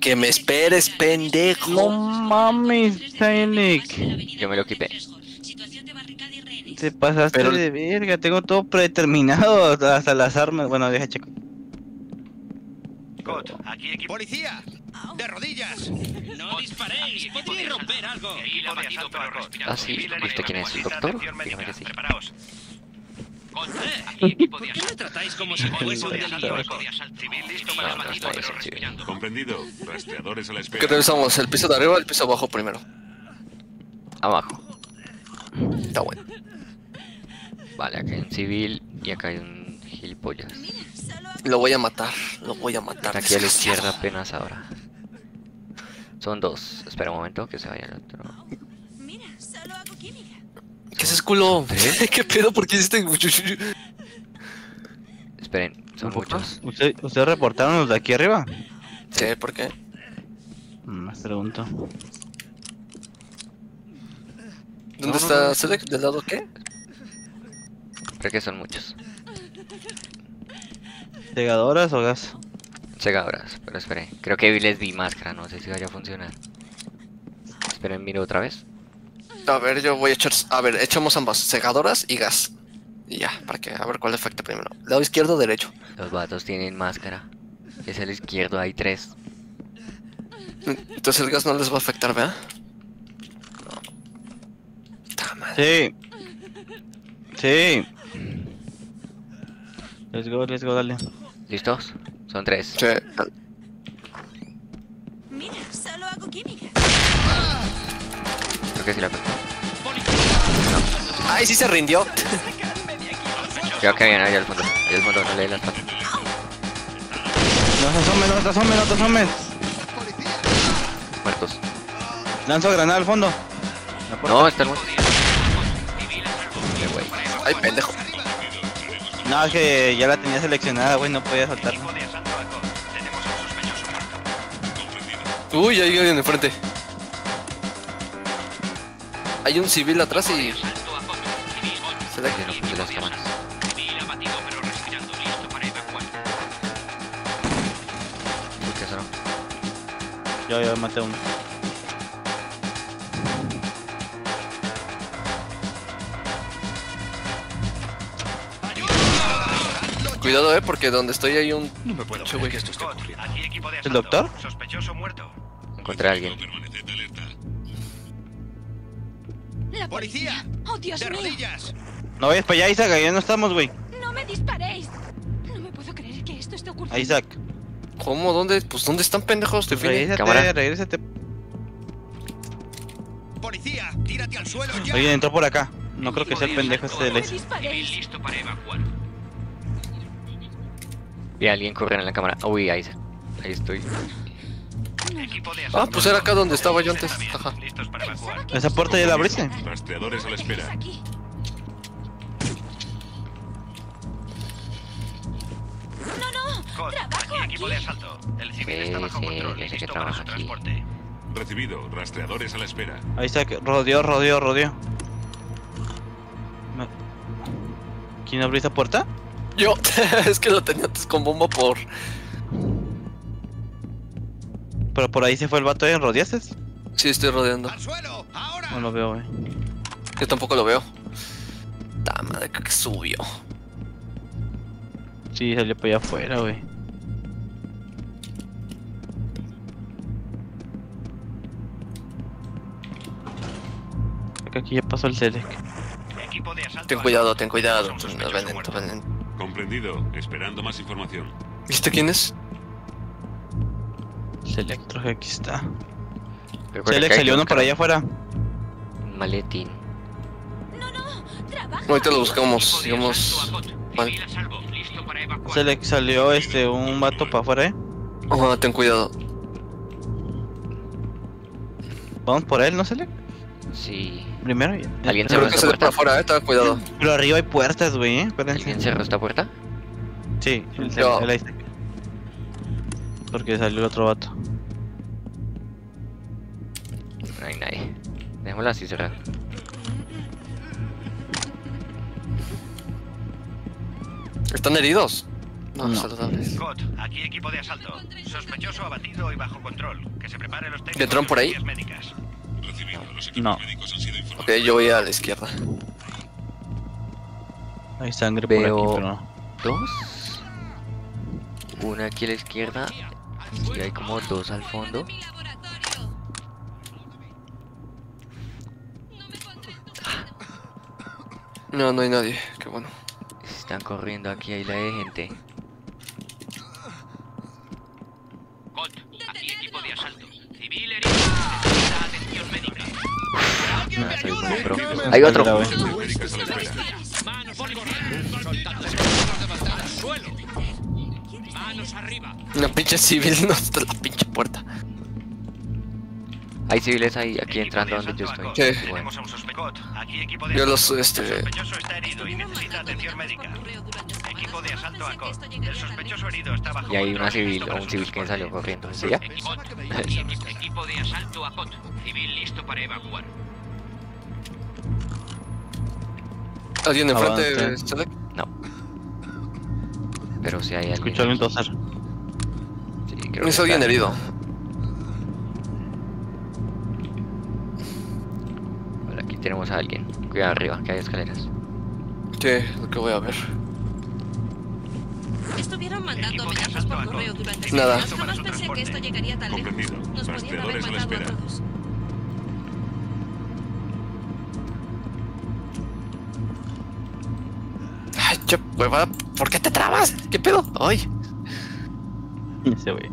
Que me esperes, pendejo. No mames. Yo me lo quité. Te pasaste Pero- de verga, tengo todo predeterminado, hasta las armas. Bueno, deja checo. Cot, aquí equipo. ¡Policía! ¡De rodillas! No disparéis, podríais romper algo. Ah, sí, ¿viste quién es el doctor? Dígame que sí. Preparaos. ¿Por qué me tratáis como si fuese un delito? Civil listo No, para no abatido, está pero bien, sí. respirando. Comprendido. Rastreadores a la espera. ¿Qué revisamos? ¿El piso de arriba o el piso de abajo primero? Abajo. Está bueno. Vale, acá hay un civil y acá hay un gilipollas. Lo voy a matar. Lo voy a matar. Aquí a la izquierda apenas ahora. Son dos. Espera un momento que se vaya el otro. ¿Qué es ese culo? ¿Qué pedo? ¿Por qué hiciste? Esperen, son muchos. ¿Usted- ¿Ustedes reportaron los de aquí arriba? Sí, ¿por qué? Mm, Me pregunto. ¿Dónde está Selec? ¿Del lado qué? Creo que son muchos. ¿Segadoras o gas? Segadoras, pero esperen. Creo que les vi máscara, no sé si vaya a funcionar. Esperen, miro otra vez. A ver, yo voy a echar. A ver, echamos ambas: segadoras y gas. Y ya, para que. A ver cuál afecta primero. ¿Lado izquierdo o derecho? Los vatos tienen máscara. Es el izquierdo, hay tres. Entonces el gas no les va a afectar, ¿verdad? Madre. Sí. Sí. Let's go, let's go, dale. ¿Listos? Son tres. Sí. Mira, solo hago química. Que sí la ¡Ay, sí se rindió! Creo que habían allá al fondo. Allá al fondo, no le las patas. No se asomen, no se asomen, no te asomen. Muertos. Lanzo granada al fondo. No, está el muerto. ¡Ay, pendejo! No, es que ya la tenía seleccionada, güey, no podía saltar. Equipo de asalto a Hay un civil atrás y. Selec. Ya no las cámaras. Qué. Yo, yo maté a uno. Cuidado, eh, porque donde estoy hay un. No me puedo Che, creer que esto esté ocurriendo. ¿El doctor? Sospechoso muerto. Encontré a alguien. La ¡Policía! ¡Oh, Dios ¡De mío! rodillas! No vayas para allá, Isaac, allá no estamos, güey. ¡No me disparéis! No me puedo creer que esto esté ocurriendo. Isaac. ¿Cómo? ¿Dónde? Pues ¿dónde están pendejos? Te Regrésate, cámara. regrésate. ¡Policía! ¡Tírate al suelo ya! Oye, entró por acá. No creo que sea el pendejo este de ¡No me Lace. disparéis! listo para evacuar. Vi a alguien correr en la cámara. Uy, ahí, se- ahí estoy. Ah, pues era acá donde estaba yo antes. Ajá. ¿Esa puerta ya la abriste? Rastreadores a la ¿Qué espera. pasa aquí? ¡No, no! Cot, ¡Trabajo aquí equipo de asalto. El civil Sí, está bajo sí, control y listo para su transporte. Recibido. Rastreadores a la espera. Ahí está, que- rodeó, rodeó, rodeó. ¿Quién abrió esa puerta? Yo, es que lo tenía antes con bomba por. Pero por ahí se fue el vato, ¿eh? ¿Rodeaste? Sí, estoy rodeando. ¡Al suelo! ¡Ahora! No lo veo, güey. Yo tampoco lo veo. Ta madre, creo que subió. Sí, salió para allá afuera, güey. Aquí ya pasó el Selec. Ten cuidado, ten cuidado. Nos sospechoso ven muerto. lento, ven lento. Comprendido. Esperando más información. ¿Viste quién es? Selec, creo que aquí está. Recuerda Selec que hay salió uno por allá afuera. Maletín. ¡No, no! ¡Trabajo! Ahorita lo buscamos, digamos. Vale. Civil a salvo. Listo para evacuar. Selec salió este, un vato para afuera, ¿eh? Ajá, ten cuidado. Vamos por él, ¿no, Selec? Sí. Primero. ¿Alguien cerró esta puerta? para afuera, eh, ten cuidado. Pero arriba hay puertas, güey, ¿eh? Espérense. ¿Alguien cerró esta puerta? Sí, el, el. Porque salió el otro vato. No hay nadie. Dejémosla así cerrada. ¿Están heridos? No, No. saludables. COD, aquí equipo de asalto. Sospechoso abatido y bajo control. Que se prepare los técnicos. ¿Le entraron por ahí? médicas. No. informados. Ok, yo voy a la izquierda. Hay sangre por Veo- aquí, pero no. Dos. Una aquí a la izquierda. Y hay como dos al fondo. No. No, hay nadie. Qué bueno. Están corriendo aquí, hay la de gente. COD, aquí equipo de asalto. Civil herido. Necesita atención médica. No, soy bueno, pero- Hay otro. Manos arriba. Una pinche civil no está la pinche puerta. Hay civiles ahí, aquí Equipo entrando de donde yo estoy. Sí. Yo asalto. los, este... El sospechoso está herido y necesita atención médica. Equipo de asalto a COD. El sospechoso herido está bajo Y hay una civil o un civil que salió corriendo. ¿Sí ya? Equipo, de asalto a COD. Civil listo para evacuar. ¿Alguien enfrente? Avance. Pero si hay alguien. Escucho alguien aquí. toser. Sí, creo que alguien está. herido. Vale, aquí tenemos a alguien. Cuidado arriba, que hay escaleras. Sí, lo que voy a ver. Estuvieron mandando amenazas por correo durante Nada. Jamás pensé que esto llegaría tan lejos. Nos podrían haber a la matado a espera. todos. Che, hueva, ¿por qué te trabas? ¿Qué pedo? Ay. Güey.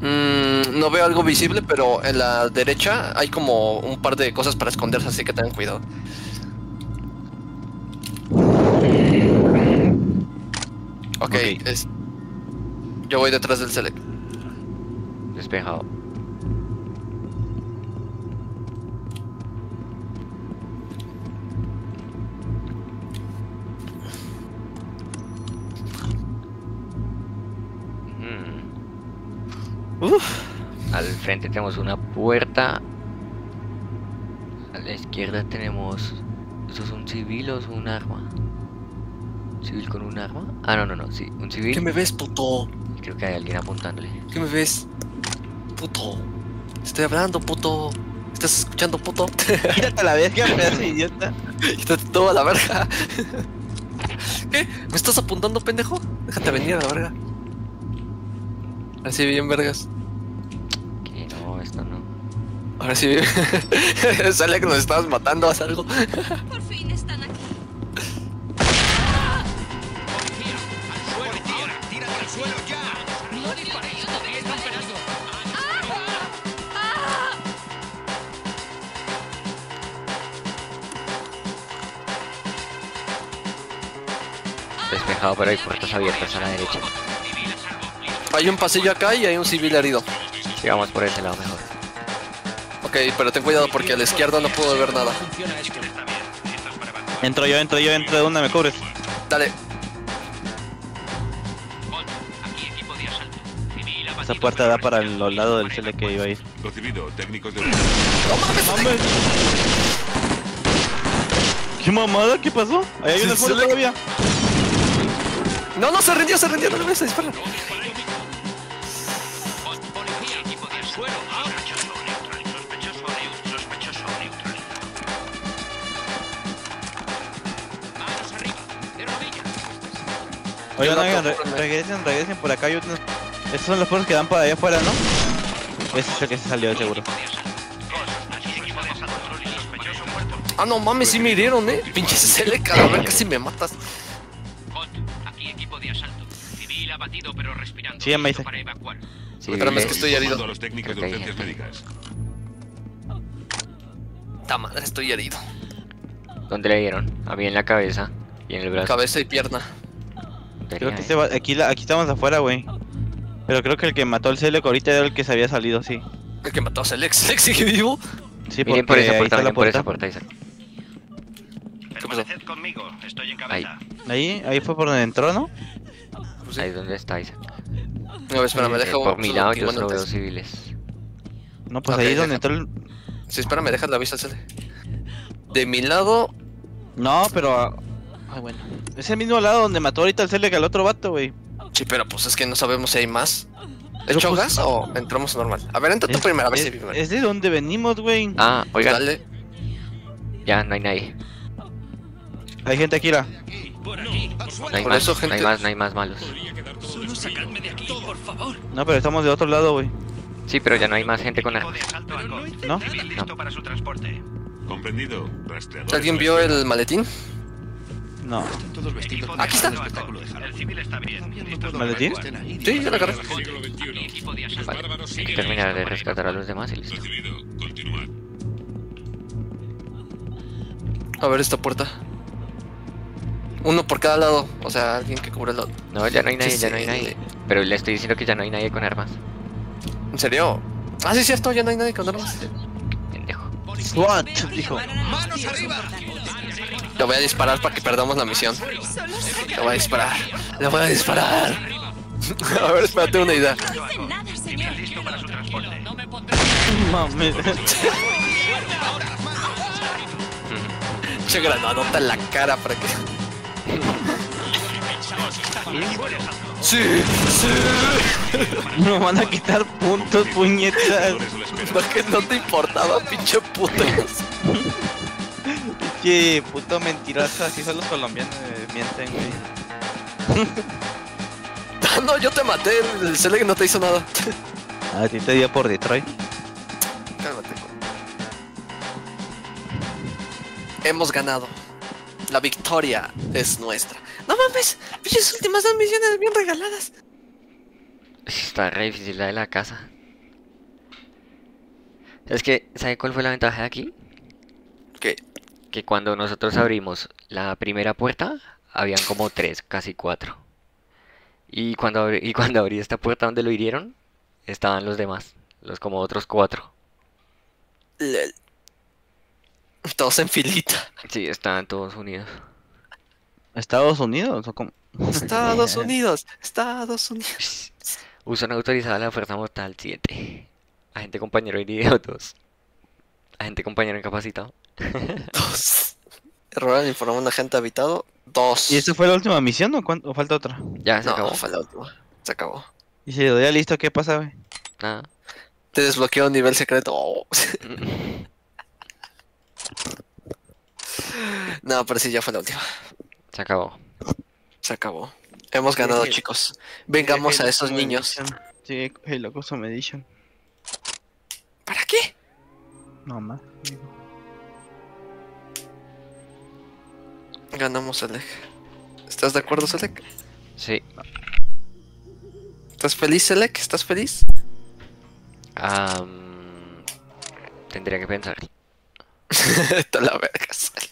Mm, no veo algo visible, pero en la derecha hay como un par de cosas para esconderse, así que tengan cuidado. Ok, Ok. es- yo voy detrás del select. Despejado. Mm. Uf, Al frente tenemos una puerta. A la izquierda tenemos. ¿Eso es un civil o es un arma? ¿Civil con un arma? Ah, no, no, no, sí, un civil. ¿qué me ves, puto? Creo que hay alguien apuntándole. ¿Qué me ves? Puto. Estoy hablando, puto. ¿Estás escuchando, puto? Quítate la verga, pedazo de idiota. Está todo a la verga. ¿Qué? ¿Me estás apuntando, pendejo? Déjate venir a la verga. Así bien, vergas. Esto no. Ahora sí. Sale que nos estabas matando, haz algo. Por fin están aquí. Despejado, pero hay puertas abiertas a la derecha. Hay un pasillo acá y hay un civil herido. Sí, vamos por ese lado mejor. Ok, pero ten cuidado porque a la izquierda no puedo ver nada. Entro yo, entro yo, entro de una, me cubres. Dale. Esa puerta da para el respirando. lado del cele que iba a ir. Recibido. Técnicos de ¡Mames! ¿Qué mamada? ¿Qué pasó? Ahí hay una le- todavía. No, no, se rindió, se rindió, no le voy a disparar. Oigan, Yo oigan, no re- regresen, regresen por acá. Hay unos... Estos son los puertos que dan para allá afuera, ¿no? Ese es el que se salió, seguro. Ah, no mames, sí me hirieron, eh. Pinche la verga, casi me matas. Aquí equipo de asalto. Civil abatido pero respirando. Sí, ya me dice. para evacuar. Sí, Espérame, es que estoy herido. a los técnicos de Creo que hay urgencias gente. médicas. Ta madre, estoy herido. ¿Dónde le dieron? A mí en la cabeza y en el brazo. Cabeza y pierna. Creo que este eh. va- aquí, la- aquí estamos afuera, güey. Pero creo que el que mató al Cele ahorita era el que se había salido, sí. El que mató a Selec. ¿Selec sigue vivo? Sí, porque Miren por esa ahí puerta, está la miren por esa puerta. Isaac. Permaneced conmigo. Estoy en cabeza. Ahí, ahí fue por donde entró, ¿no? Pues Ahí es donde está Isaac. No, espérame, Eh, deja por mi lado yo solo veo civiles. No, pues Ok, ahí es donde entró el... Sí, espérame, deja la vista al Selec. De mi lado, No, pero... Ay, bueno. Es el mismo lado donde mató ahorita el Selec al otro vato, güey. Sí, pero pues es que no sabemos si hay más. Pero, ¿Echó pues, o entramos normal? A ver, entra tú Es- primero, a ver es, si primero. es de donde venimos, güey. Ah, oigan, Dale. ya no hay nadie. Hay gente aquí, la. No hay Por más, eso, no hay gente- más, no hay más malos. Solo sacadme de aquí, por favor. No, pero estamos de otro lado, güey. Sí, pero ya no hay más gente con armas. ¿No? Civil listo para su transporte. Comprendido. Rastreadores ¿Alguien vio el maletín? No. Todos vestidos de de Aquí está. a COD. El civil está bien. Listos ¿Maletín? Estén ahí, Sí, ya lo de asalto. Vale, hay que terminar de rescatar a los demás y listo. A ver esta puerta. Uno por cada lado. O sea, alguien que cubra el lado. No, ya no hay nadie, Sí, ya no hay nadie. Pero le estoy diciendo que ya no hay nadie con armas. ¿En serio? Ah, sí, es cierto, ya no hay nadie con armas. Pendejo. SWAT, dijo. ¡Manos arriba! Le voy a disparar para que perdamos la misión. Le voy a disparar. Le voy a disparar. a ver, espérate una idea. Mames. Che granadota en la cara para que. Sí, sí. Me van a quitar puntos, puñetas. Espera. No te importaba, pinche puto. Qué puto mentiroso. Así son los colombianos. eh, mienten, güey. Ah, no, yo te maté. El Selec no te hizo nada. A ti te dio por Detroit. Cálmate. Hemos ganado. La victoria es nuestra. No mames, pinches últimas dos misiones bien regaladas. Está re difícil la de la casa. Es que, ¿sabe cuál fue la ventaja de aquí? Que cuando nosotros abrimos la primera puerta, habían como tres, casi cuatro. Y cuando, abrí, y cuando abrí esta puerta donde lo hirieron, estaban los demás, los como otros cuatro. Lel. Todos en filita. Sí, estaban todos unidos. ¿Estados Unidos o cómo? Estados Unidos, Estados Unidos. Uso no autorizada la fuerza mortal 7. Agente compañero herido 2. Agente compañero incapacitado. Dos. Error al informar a un agente habitado. Dos. ¿Y esta fue la última misión o, cuánto, o falta otra? Ya se No, acabó. fue la última. Se acabó. Y si le doy a listo, ¿qué pasa, güey? Nada. Te desbloqueó un nivel secreto. Oh. no, pero sí, ya fue la última. Se acabó. Se acabó. Hemos ganado, Sí. chicos. Vengamos a esos niños. Sí, Halo Custom Edition. No más. Ganamos, Selec. ¿Estás de acuerdo, Selec? Sí. ¿Estás feliz, Selec? ¿Estás feliz? Am, tendría que pensar. Está la verga, Selec.